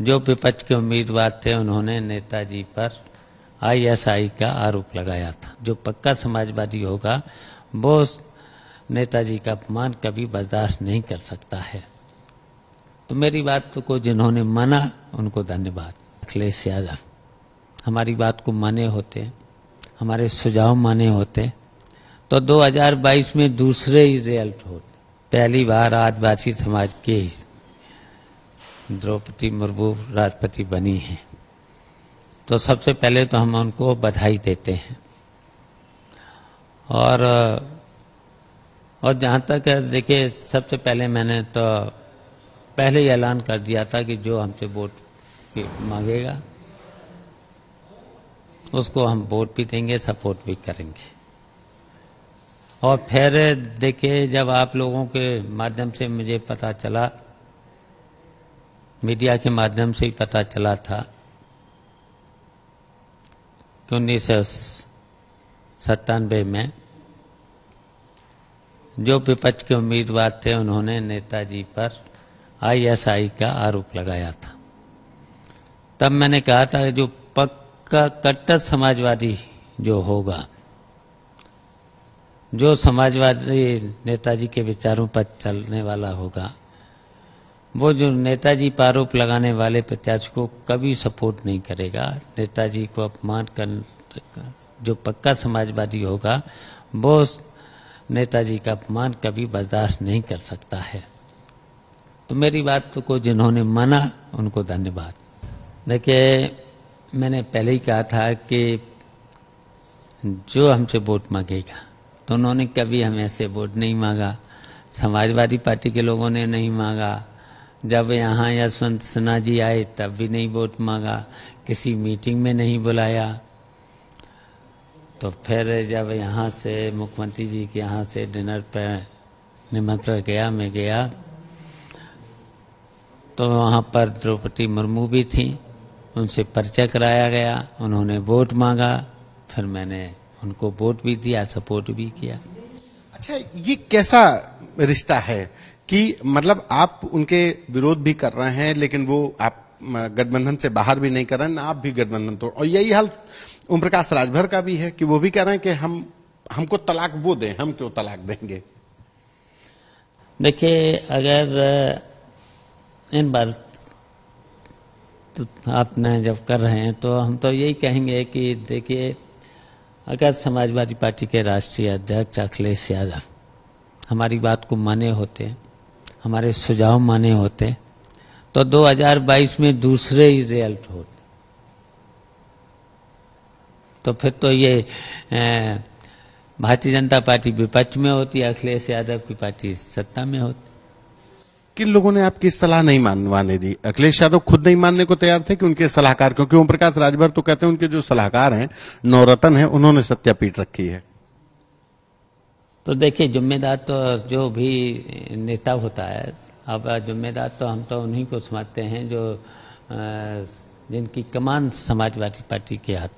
जो विपक्ष के उम्मीदवार थे, उन्होंने नेताजी पर आईएसआई का आरोप लगाया था। जो पक्का समाजवादी होगा, वो नेताजी का अपमान कभी बर्दाश्त नहीं कर सकता है। तो मेरी बात को जिन्होंने माना, उनको धन्यवाद। अखिलेश यादव, हमारी बात को माने होते, हमारे सुझाव माने होते। तो 2022 में दूसरे ही रिज़ल्ट होते। पहली बार आदिवासी समाज के ही द्रौपदी मुर्मू राष्ट्रपति बनी हैं। तो सबसे पहले तो हम उनको बधाई देते हैं। और और जहाँ तक देखिए, सबसे पहले मैंने तो पहले ही ऐलान कर दिया था कि जो हमसे वोट मांगेगा, उसको हम वोट भी देंगे, सपोर्ट भी करेंगे। और फिर देखिए, जब आप लोगों के माध्यम से मुझे पता चला मीडिया के माध्यम से ही पता चला था कि उन्नीस सौ सत्तानवे में जो विपक्ष के उम्मीदवार थे, उन्होंने नेताजी पर आईएसआई का आरोप लगाया था। तब मैंने कहा था कि जो पक्का कट्टर समाजवादी जो होगा, जो समाजवादी नेताजी के विचारों पर चलने वाला होगा वो जो नेताजी पर आरोप लगाने वाले प्रत्याशी को कभी सपोर्ट नहीं करेगा। नेताजी को अपमान कर, जो पक्का समाजवादी होगा, वो नेताजी का अपमान कभी बर्दाश्त नहीं कर सकता है। तो मेरी बात तो को जिन्होंने माना, उनको धन्यवाद। देखिए, मैंने पहले ही कहा था कि जो हमसे वोट मांगेगा तो उन्होंने कभी हमें ऐसे वोट नहीं मांगा। समाजवादी पार्टी के लोगों ने नहीं मांगा। जब यहाँ यशवंत सिन्हा जी आए, तब भी नहीं वोट मांगा, किसी मीटिंग में नहीं बुलाया। तो फिर जब यहाँ से मुख्यमंत्री जी के यहाँ से डिनर पर निमंत्रण गया, मैं गया तो वहाँ पर द्रौपदी मुर्मू भी थी। उनसे परिचय कराया गया, उन्होंने वोट मांगा, फिर मैंने उनको वोट भी दिया, सपोर्ट भी किया। अच्छा ये कैसा रिश्ता है? कि मतलब आप उनके विरोध भी कर रहे हैं, लेकिन वो आप गठबंधन से बाहर भी नहीं कर रहे हैं आप भी गठबंधन तोड़ और यही हाल ओम प्रकाश राजभर का भी है कि वो भी कह रहे हैं कि हम, हमको तलाक वो दें, हम क्यों तलाक देंगे? देखिए, अगर इन बात तो आपने जब कर रहे हैं तो हम तो यही कहेंगे कि देखिए, अगर समाजवादी पार्टी के राष्ट्रीय अध्यक्ष अखिलेश यादव हमारी बात को माने होते हमारे सुझाव माने होते तो 2022 में दूसरे रिज़ल्ट होते। तो फिर तो ये भारतीय जनता पार्टी विपक्ष में होती, अखिलेश यादव की पार्टी सत्ता में होती। किन लोगों ने आपकी सलाह नहीं मानवाने दी? अखिलेश यादव खुद नहीं मानने को तैयार थे कि उनके सलाहकार, क्योंकि ओम प्रकाश राजभर तो कहते हैं उनके जो सलाहकार हैं, नवरतन है, उन्होंने सत्यापीठ रखी है। तो देखिए, जुम्मेदार तो जो भी नेता होता है, अब जुम्मेदार तो हम तो उन्हीं को समझते हैं जो जिनकी कमान समाजवादी पार्टी के हाथ